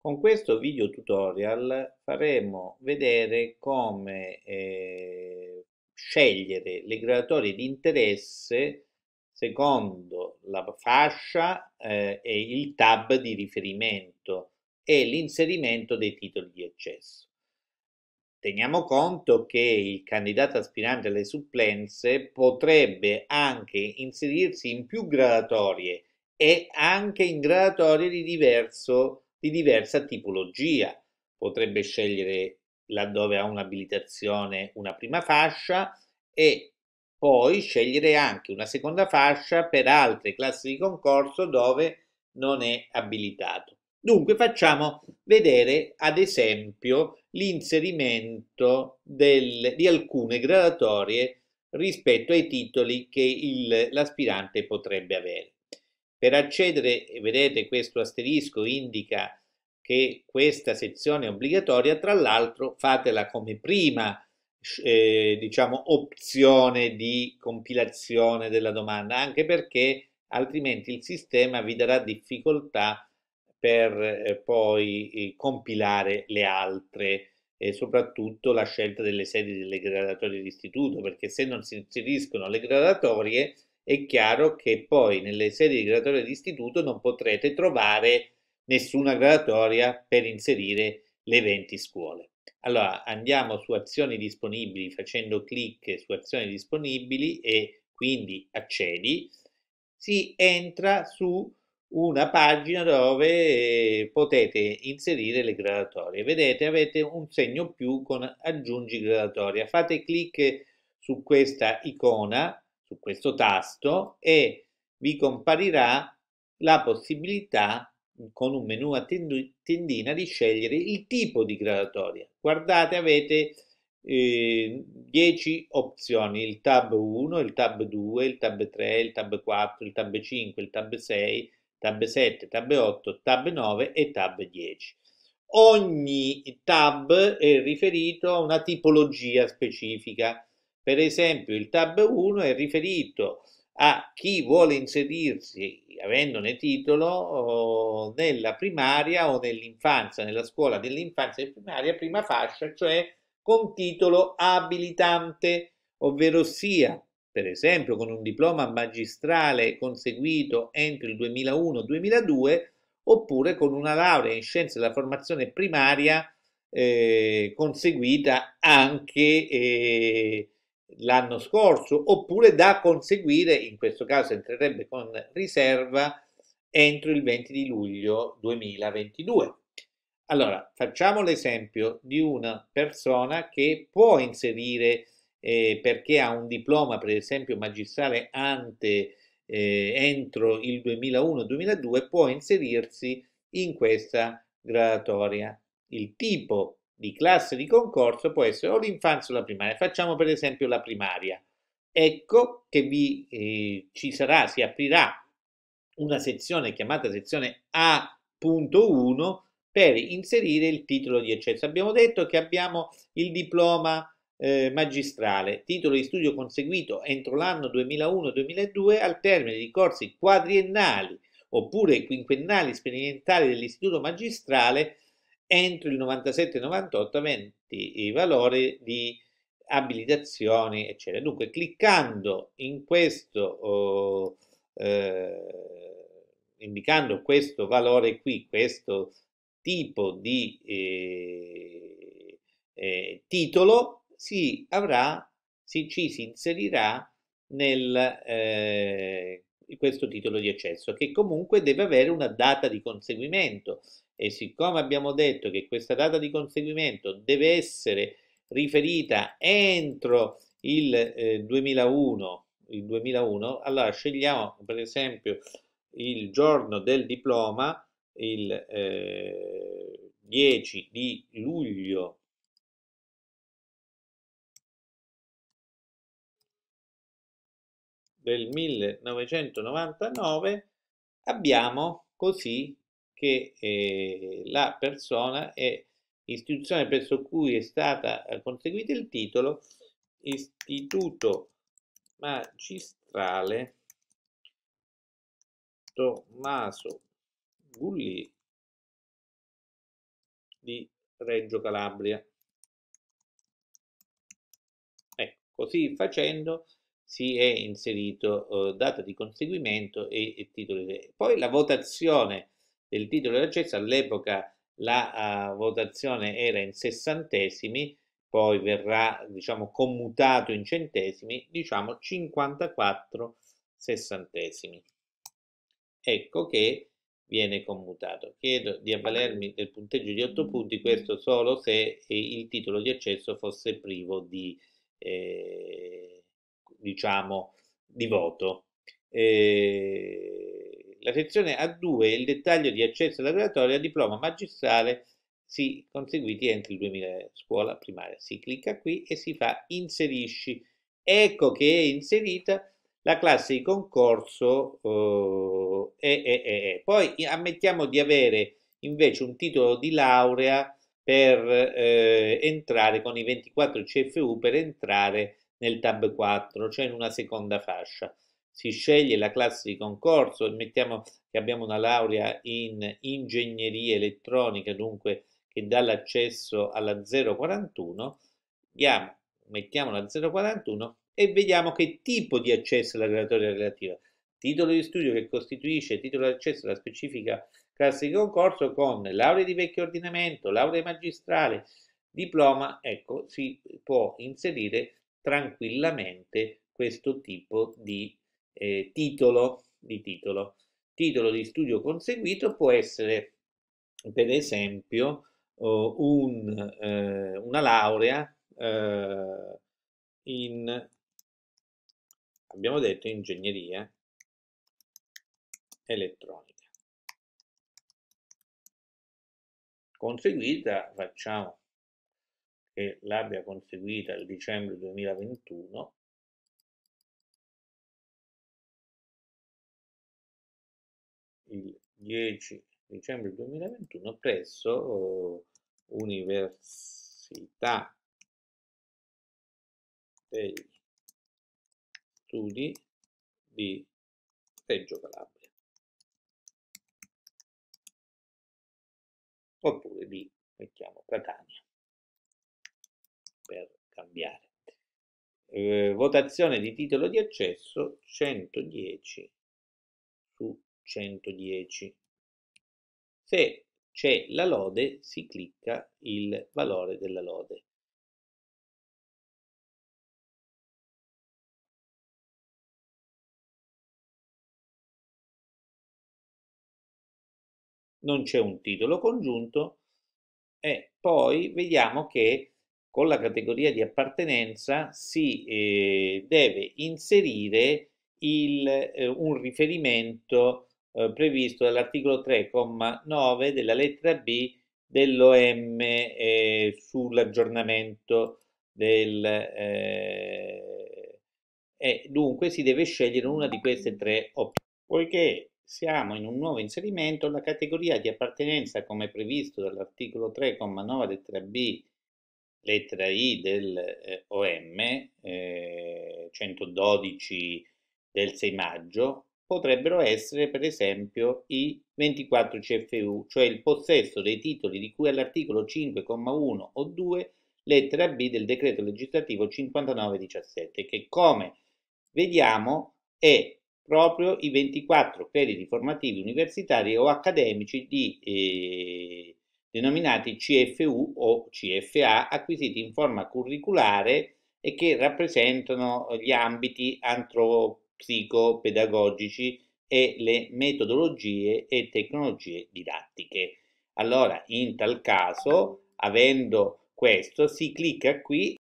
Con questo video tutorial faremo vedere come eh, scegliere le graduatorie di interesse secondo la fascia eh, e il tab di riferimento e l'inserimento dei titoli di accesso. Teniamo conto che il candidato aspirante alle supplenze potrebbe anche inserirsi in più gradatorie e anche in gradatorie di diverso di diversa tipologia. Potrebbe scegliere laddove ha un'abilitazione una prima fascia e poi scegliere anche una seconda fascia per altre classi di concorso dove non è abilitato. Dunque facciamo vedere ad esempio l'inserimento di alcune gradatorie rispetto ai titoli che l'aspirante potrebbe avere. Per accedere, vedete questo asterisco indica che questa sezione è obbligatoria, tra l'altro fatela come prima eh, diciamo, opzione di compilazione della domanda, anche perché altrimenti il sistema vi darà difficoltà per eh, poi eh, compilare le altre e soprattutto la scelta delle sedi delle gradatorie d'istituto, perché se non si inseriscono le gradatorie è chiaro che poi nelle sedi di gradatoria di istituto non potrete trovare nessuna gradatoria per inserire le 20 scuole. Allora andiamo su azioni disponibili facendo clic su azioni disponibili e quindi accedi, si entra su una pagina dove eh, potete inserire le gradatorie. Vedete avete un segno più con aggiungi gradatoria. Fate clic su questa icona su questo tasto e vi comparirà la possibilità con un menu a tendina di scegliere il tipo di gradatoria. Guardate, avete eh, 10 opzioni, il tab 1, il tab 2, il tab 3, il tab 4, il tab 5, il tab 6, tab 7, tab 8, tab 9 e tab 10. Ogni tab è riferito a una tipologia specifica per esempio il tab 1 è riferito a chi vuole inserirsi, avendone titolo, nella primaria o nell'infanzia, nella scuola dell'infanzia e primaria, prima fascia, cioè con titolo abilitante, ovvero sia, per esempio, con un diploma magistrale conseguito entro il 2001-2002, oppure con una laurea in scienze della formazione primaria eh, conseguita anche eh, l'anno scorso oppure da conseguire, in questo caso entrerebbe con riserva, entro il 20 di luglio 2022. Allora, facciamo l'esempio di una persona che può inserire, eh, perché ha un diploma, per esempio magistrale ante, eh, entro il 2001-2002, può inserirsi in questa gradatoria. Il tipo di classe di concorso può essere o l'infanzia o la primaria. Facciamo per esempio la primaria. Ecco che vi, eh, ci sarà, si aprirà una sezione chiamata sezione A.1 per inserire il titolo di eccesso. Abbiamo detto che abbiamo il diploma eh, magistrale, titolo di studio conseguito entro l'anno 2001-2002 al termine di corsi quadriennali oppure quinquennali sperimentali dell'istituto magistrale entro il 97-98 aventi i valori di abilitazioni, eccetera. Dunque, cliccando in questo, oh, eh, indicando questo valore qui, questo tipo di eh, eh, titolo, si avrà, si, ci si inserirà nel eh, questo titolo di accesso, che comunque deve avere una data di conseguimento e siccome abbiamo detto che questa data di conseguimento deve essere riferita entro il eh, 2001, il 2001, allora scegliamo per esempio il giorno del diploma, il eh, 10 di luglio. Del 1999, abbiamo così che eh, la persona è istituzione presso cui è stata eh, conseguito il titolo Istituto Magistrale Tommaso Gulli di Reggio Calabria. Ecco, così facendo si è inserito eh, data di conseguimento e, e titolo. Poi la votazione del titolo di accesso, all'epoca la uh, votazione era in sessantesimi, poi verrà diciamo commutato in centesimi, diciamo 54 sessantesimi. Ecco che viene commutato. Chiedo di avvalermi del punteggio di 8 punti, questo solo se il titolo di accesso fosse privo di, eh, diciamo, di voto. Eh, la sezione A2 è il dettaglio di accesso alla graduatoria a diploma magistrale si conseguiti entro il 2000 scuola primaria. Si clicca qui e si fa inserisci. Ecco che è inserita la classe di concorso uh, e, e, e, Poi ammettiamo di avere invece un titolo di laurea per eh, entrare con i 24 CFU per entrare nel tab 4, cioè in una seconda fascia. Si sceglie la classe di concorso, mettiamo che abbiamo una laurea in ingegneria elettronica, dunque che dà l'accesso alla 041, diamo, mettiamo la 041 e vediamo che tipo di accesso alla graduatoria relativa. Titolo di studio che costituisce titolo di accesso alla specifica classe di concorso con laurea di vecchio ordinamento, laurea magistrale, diploma, ecco, si può inserire tranquillamente questo tipo di eh, titolo, di titolo. Titolo di studio conseguito può essere, per esempio, uh, un, eh, una laurea eh, in abbiamo detto ingegneria elettronica. Conseguita, facciamo che l'abbia conseguita il dicembre 2021, 10 dicembre 2021 presso oh, Università dei studi di Reggio Calabria. Oppure di mettiamo Catania per cambiare. Eh, votazione di titolo di accesso 110 su 110 se c'è la lode si clicca il valore della lode. Non c'è un titolo congiunto e poi vediamo che con la categoria di appartenenza si eh, deve inserire il, eh, un riferimento eh, previsto dall'articolo 3,9 della lettera B dell'OM eh, sull'aggiornamento del... Eh, e dunque si deve scegliere una di queste tre opzioni. Poiché siamo in un nuovo inserimento, la categoria di appartenenza come previsto dall'articolo 3,9 lettera B lettera I del eh, eh, 112 del 6 maggio potrebbero essere per esempio i 24 CFU, cioè il possesso dei titoli di cui all'articolo 5,1 o 2 lettera B del decreto legislativo 5917 che come vediamo è proprio i 24 crediti formativi universitari o accademici di, eh, denominati CFU o CFA acquisiti in forma curriculare e che rappresentano gli ambiti antropsico-pedagogici e le metodologie e tecnologie didattiche. Allora, in tal caso, avendo questo, si clicca qui